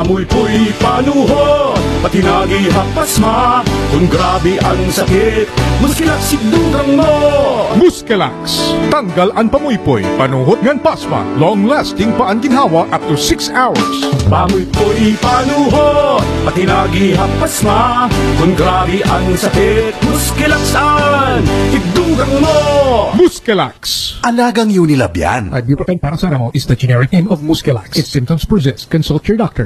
Bamoy po'y panuhot Pati nagihapasma Kung grabe ang sakit Muskilak sigdurang mo Muskelax. Tanggal ang pamuypoy, panuhot ngan pasma, long-lasting pa ang ginhawa up to 6 hours. Bamoy po'y panuhot Pati nagihapasma Kung grabe ang sakit Muskilaksan Igdurang mo Muskelax. Alagang Unilab yan. Ibuprofen para sa ramo is the generic name of Muskelax. Its symptoms persist, consult your doctor.